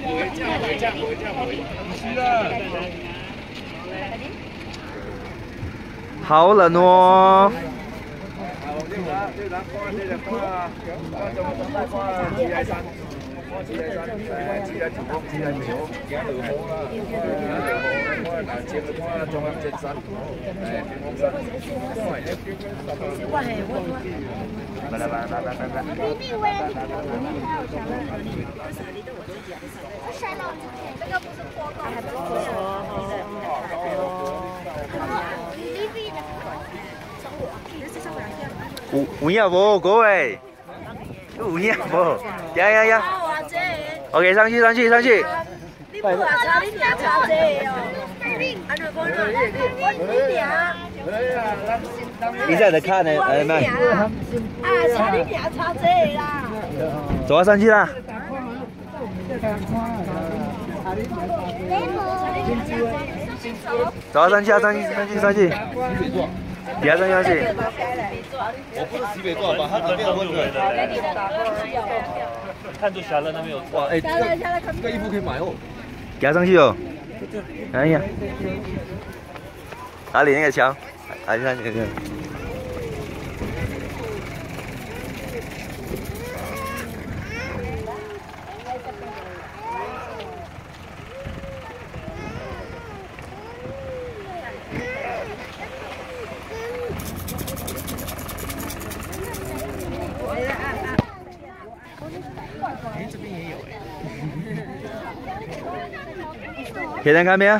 好冷哦！五五呀不，各位，五呀不，呀呀呀。OK 上去上去上去。你不要你不要吵啊，你啦。上去啦？早上去啊，上去上去上去！第二上去。我不是西北坐，把他那边的位置。看住小乐那边有哇，哎，这个这个衣服可以买哦。加上去哦。哎呀。哪里那个墙？阿里山去。谁能看咩？